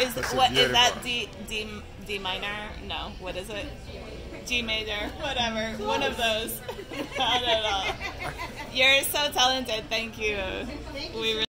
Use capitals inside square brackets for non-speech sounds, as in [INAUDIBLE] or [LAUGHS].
Is That's what is that. D D D minor? No, what is it? G major, whatever. One of those. [LAUGHS] Not at all. You're so talented. Thank you. We.